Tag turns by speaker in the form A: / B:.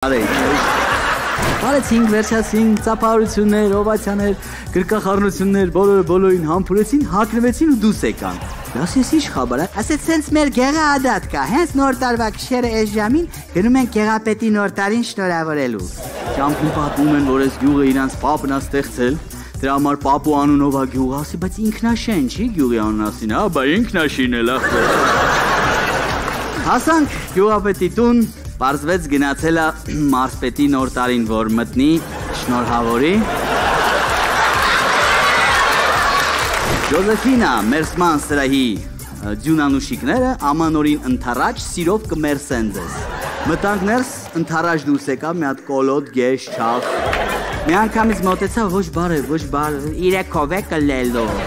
A: Բարեցինք, վերջացինք, ծափահարություններ, օվացիաներ, գրկախառնություններ, բոլորը բոլորին համբուրեցին, հակնվեցին ու դուս եկան։ Դաս ես ի՞նչ խաբար, ասեց սենց մեր գեղը ադատ կա, հենց նոր տարվա քշերը այս ժամին գնում են գեղապետի նոր տարին շնորհավորելու։ Ճամփին պատմում են, որ այս գյուղը իրանց պապն է ստեղծել, դրա համար պապու անունով է գյուղը, ասի, բայց ինքնաշեն չի գյուղի անունասին, հա, բա ինքնաշին է։ Հասանք գյուղապետի տուն, Պարզվեց գնացել է Մարսպետի նոր տարին, որ մտնի, շնորհավորի։ Ժոզեֆինա, Մերսման սրահի ջունանուշիկները ամանորին ընթարաջ սիրով կմերսեն ձեզ։ Մտանք ներս, ընթարաջ դուրս եկա մի հատ կոլոտ, գեշ, չաղ։ Մի անգամից մոտեցա ոչ բարև, ոչ բարև, իրեքով է կլելով։